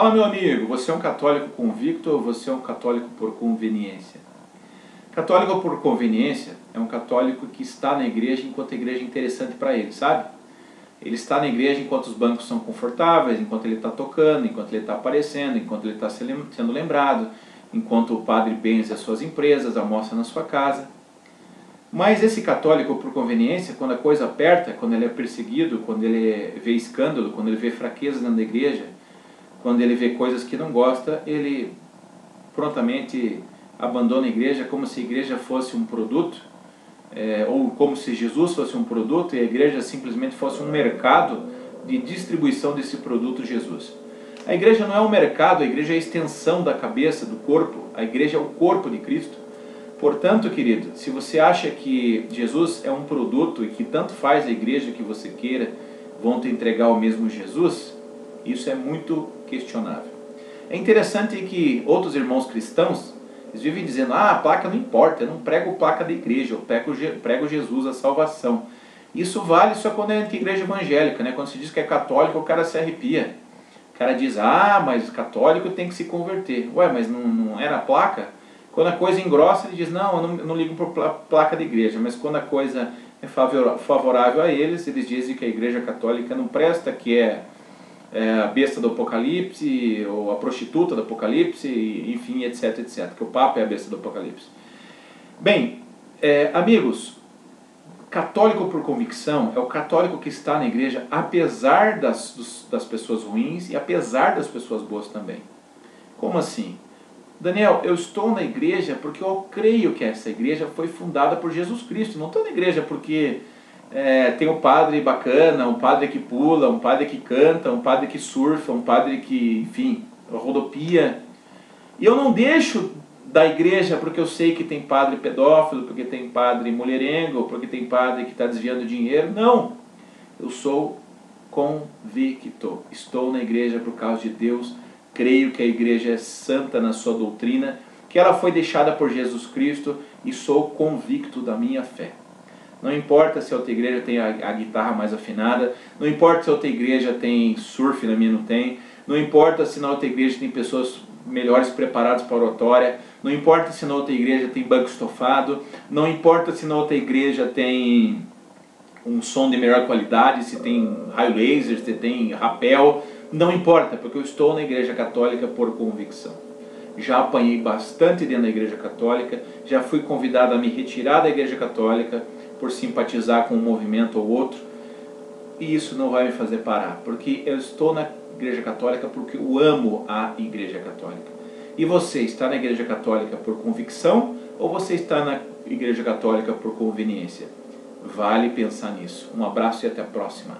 Fala meu amigo, você é um católico convicto ou você é um católico por conveniência? Católico por conveniência é um católico que está na igreja enquanto a igreja é interessante para ele, sabe? Ele está na igreja enquanto os bancos são confortáveis, enquanto ele está tocando, enquanto ele está aparecendo, enquanto ele está sendo lembrado, enquanto o padre benze as suas empresas, almoça na sua casa. Mas esse católico por conveniência, quando a coisa aperta, quando ele é perseguido, quando ele vê escândalo, quando ele vê fraqueza dentro da igreja, quando ele vê coisas que não gosta, ele prontamente abandona a igreja como se a igreja fosse um produto, é, ou como se Jesus fosse um produto e a igreja simplesmente fosse um mercado de distribuição desse produto Jesus. A igreja não é um mercado, a igreja é a extensão da cabeça, do corpo, a igreja é o corpo de Cristo. Portanto, querido, se você acha que Jesus é um produto e que tanto faz a igreja que você queira vão te entregar o mesmo Jesus, isso é muito questionável. É interessante que outros irmãos cristãos eles vivem dizendo: ah, a placa não importa, eu não prego placa da igreja, eu prego, prego Jesus, a salvação. Isso vale só quando é igreja evangélica, né? quando se diz que é católico, o cara se arrepia. O cara diz: ah, mas católico tem que se converter. Ué, mas não, não era a placa? Quando a coisa engrossa, ele diz: não, eu não, eu não ligo para placa da igreja, mas quando a coisa é favorável a eles, eles dizem que a igreja católica não presta, que é é, a besta do Apocalipse, ou a prostituta do Apocalipse, enfim, etc, etc. Que o Papa é a besta do Apocalipse. Bem, é, amigos, católico por convicção é o católico que está na igreja apesar das, dos, das pessoas ruins e apesar das pessoas boas também. Como assim? Daniel, eu estou na igreja porque eu creio que essa igreja foi fundada por Jesus Cristo. Não estou na igreja porque é, tem um padre bacana, um padre que pula, um padre que canta, um padre que surfa, um padre que, enfim, rodopia. E eu não deixo da igreja porque eu sei que tem padre pedófilo, porque tem padre mulherengo, porque tem padre que está desviando dinheiro. Não! Eu sou convicto. Estou na igreja por causa de Deus. Creio que a igreja é santa na sua doutrina, que ela foi deixada por Jesus Cristo e sou convicto da minha fé. Não importa se a outra igreja tem a, a, guitarra mais afinada, não importa se a outra igreja tem surf, na minha não tem, não importa se na outra igreja tem pessoas melhores preparadas para oratória, não importa se na outra igreja tem banco estofado, não importa se na outra igreja tem um som de melhor qualidade, se tem raio laser, se tem rapel, não importa, porque eu estou na igreja católica por convicção. Já apanhei bastante dentro da igreja católica, já fui convidado a me retirar da igreja católica, por simpatizar com um movimento ou outro, e isso não vai me fazer parar, porque eu estou na Igreja Católica porque eu amo a Igreja Católica. E você está na Igreja Católica por convicção ou você está na Igreja Católica por conveniência? Vale pensar nisso. Um abraço e até a próxima.